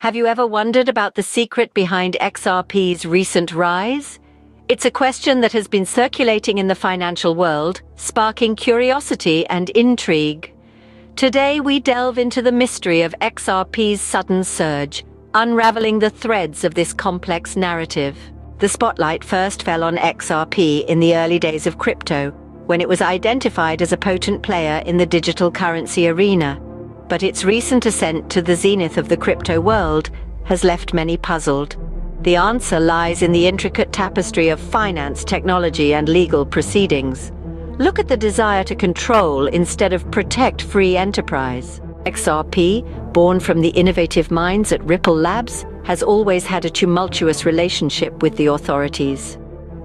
Have you ever wondered about the secret behind XRP's recent rise? It's a question that has been circulating in the financial world, sparking curiosity and intrigue. Today we delve into the mystery of XRP's sudden surge, unraveling the threads of this complex narrative. The spotlight first fell on XRP in the early days of crypto, when it was identified as a potent player in the digital currency arena but its recent ascent to the zenith of the crypto world has left many puzzled. The answer lies in the intricate tapestry of finance, technology, and legal proceedings. Look at the desire to control instead of protect free enterprise. XRP, born from the innovative minds at Ripple Labs, has always had a tumultuous relationship with the authorities.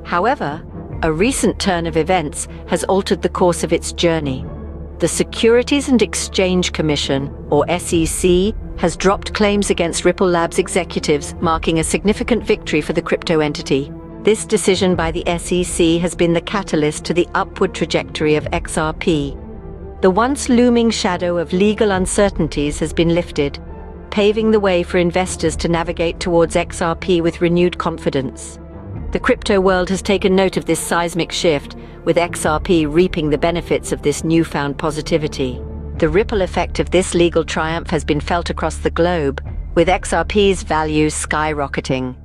However, a recent turn of events has altered the course of its journey the Securities and Exchange Commission, or SEC, has dropped claims against Ripple Labs executives, marking a significant victory for the crypto entity. This decision by the SEC has been the catalyst to the upward trajectory of XRP. The once looming shadow of legal uncertainties has been lifted, paving the way for investors to navigate towards XRP with renewed confidence. The crypto world has taken note of this seismic shift, with XRP reaping the benefits of this newfound positivity. The ripple effect of this legal triumph has been felt across the globe, with XRP's value skyrocketing.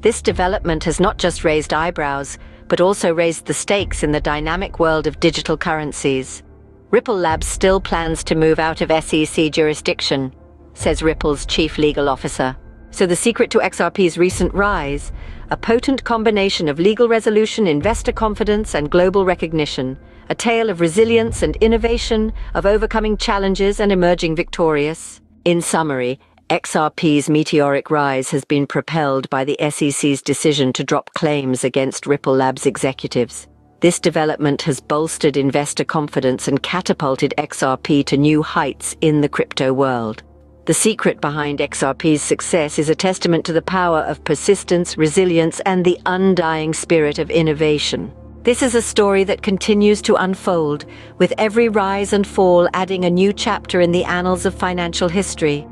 This development has not just raised eyebrows, but also raised the stakes in the dynamic world of digital currencies. Ripple Labs still plans to move out of SEC jurisdiction, says Ripple's chief legal officer. So the secret to XRP's recent rise a potent combination of legal resolution, investor confidence, and global recognition, a tale of resilience and innovation, of overcoming challenges and emerging victorious. In summary, XRP's meteoric rise has been propelled by the SEC's decision to drop claims against Ripple Labs executives. This development has bolstered investor confidence and catapulted XRP to new heights in the crypto world. The secret behind XRP's success is a testament to the power of persistence, resilience, and the undying spirit of innovation. This is a story that continues to unfold, with every rise and fall adding a new chapter in the annals of financial history.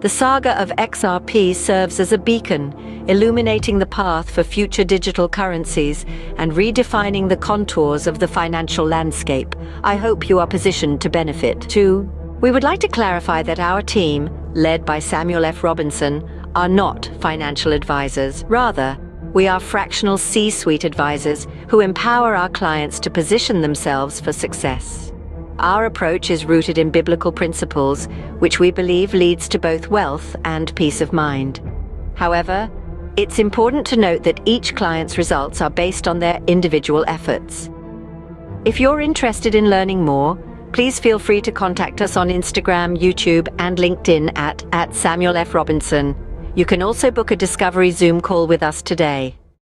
The saga of XRP serves as a beacon, illuminating the path for future digital currencies and redefining the contours of the financial landscape. I hope you are positioned to benefit. too. We would like to clarify that our team, led by Samuel F. Robinson, are not financial advisors. Rather, we are fractional C-suite advisors who empower our clients to position themselves for success. Our approach is rooted in biblical principles, which we believe leads to both wealth and peace of mind. However, it's important to note that each client's results are based on their individual efforts. If you're interested in learning more, please feel free to contact us on Instagram, YouTube, and LinkedIn at, at Samuel F. Robinson. You can also book a Discovery Zoom call with us today.